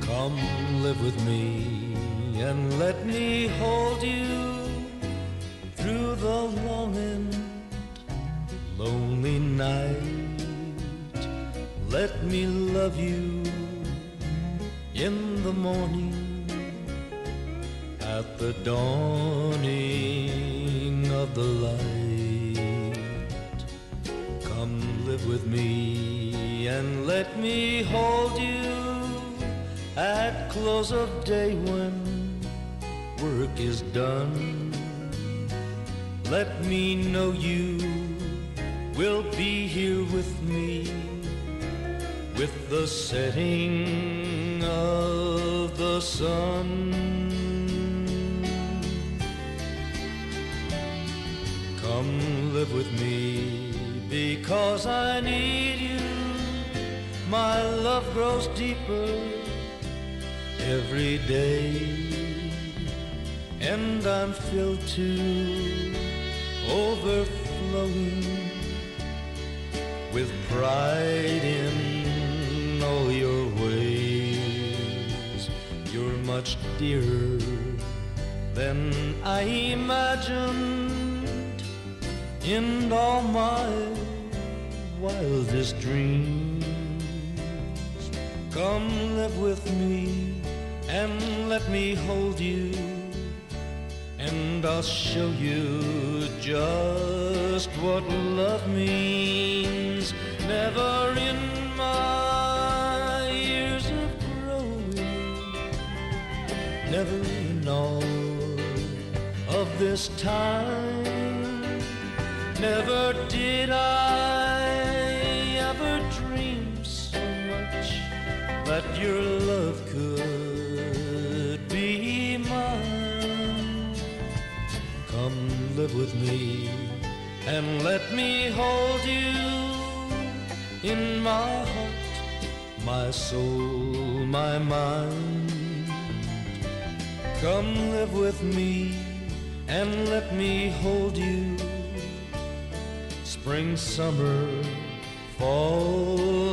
Come live with me and let me hold you through the long and lonely night. Let me love you in the morning at the dawning of the light. Come live with me let me hold you at close of day when work is done. Let me know you will be here with me with the setting of the sun. Come live with me because I need. My love grows deeper every day, and I'm filled to overflowing with pride in all your ways. You're much dearer than I imagined in all my wildest dreams. Come live with me and let me hold you, and I'll show you just what love means. Never in my years of growing, never in all of this time, never did I your love could be mine. Come live with me and let me hold you in my heart, my soul, my mind. Come live with me and let me hold you. Spring, summer, fall.